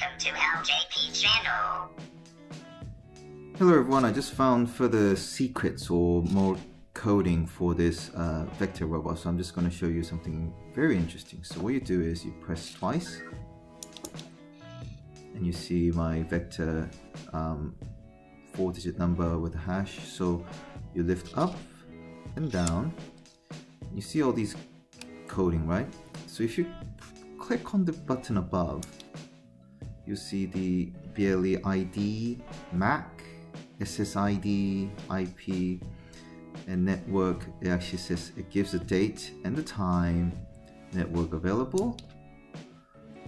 Welcome to LJP channel. Hello everyone, I just found further secrets or more coding for this uh, vector robot. So I'm just going to show you something very interesting. So what you do is you press twice and you see my vector um, four digit number with a hash. So you lift up and down. You see all these coding, right? So if you click on the button above, you see the BLE ID, MAC, SSID, IP, and network. It actually says it gives the date and the time, network available.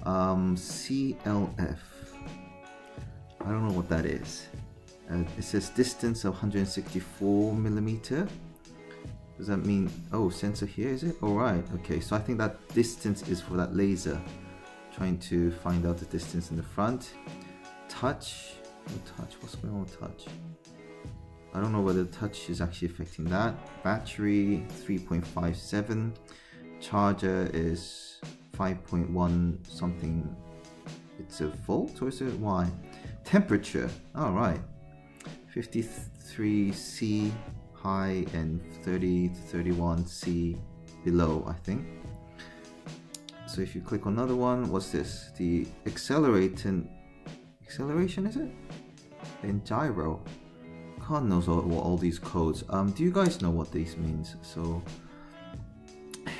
Um, CLF. I don't know what that is. Uh, it says distance of 164 millimeter. Does that mean, oh, sensor here, is it? All right, okay, so I think that distance is for that laser. Trying to find out the distance in the front. Touch, touch, what's going on with touch? I don't know whether touch is actually affecting that. Battery, 3.57. Charger is 5.1 something. It's a volt or is it why? Temperature, all right. 53C high and 30 to 31 C below, I think. So if you click another one, what's this? The accelerating acceleration is it? And gyro. God knows all, all these codes. Um, do you guys know what this means? So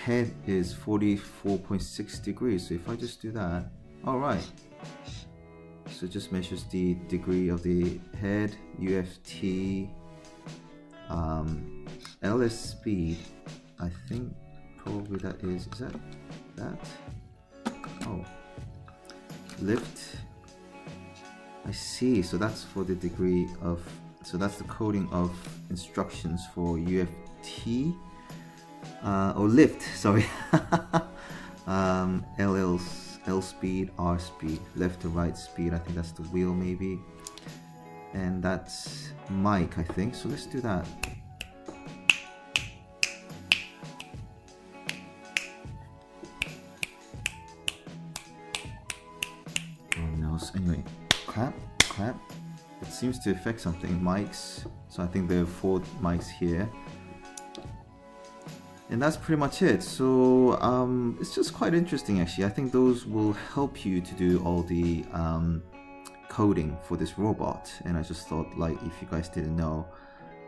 head is 44.6 degrees. So if I just do that, all right. So just measures the degree of the head, UFT, um, LS speed, I think probably that is, is that that? Oh, lift. I see, so that's for the degree of, so that's the coding of instructions for UFT, uh, or lift, sorry. um, LL, L speed, R speed, left to right speed, I think that's the wheel maybe. And that's mic, I think. So let's do that. Anyway, clap, clap. It seems to affect something. Mics, so I think there are four mics here. And that's pretty much it. So um, it's just quite interesting actually. I think those will help you to do all the um, coding for this robot and I just thought like if you guys didn't know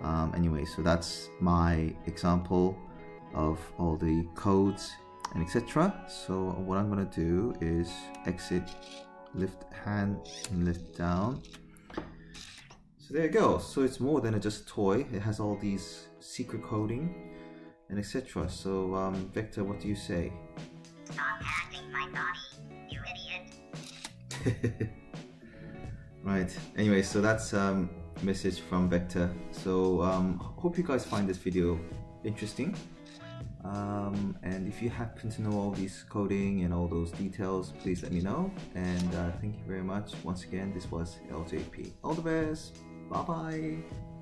um, anyway so that's my example of all the codes and etc so what I'm gonna do is exit lift hand and lift down so there you go so it's more than just a just toy it has all these secret coding and etc so um, Vector what do you say Stop hacking my body, you idiot. Right. Anyway, so that's um, message from Vector. So um, hope you guys find this video interesting. Um, if you happen to know all these coding and all those details, please let me know. And uh, thank you very much. Once again, this was LJP. All the best. Bye bye.